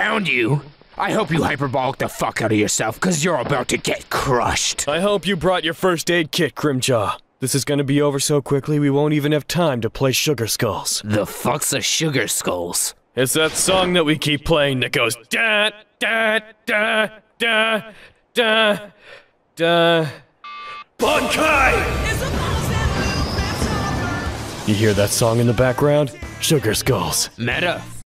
found you. I hope you hyperbolic the fuck out of yourself, cause you're about to get crushed. I hope you brought your first aid kit, Grimmjow. This is gonna be over so quickly we won't even have time to play Sugar Skulls. The fuck's a sugar skulls? It's that song that we keep playing that goes da da da da da da. Bankai! You hear that song in the background? Sugar Skulls. Meta,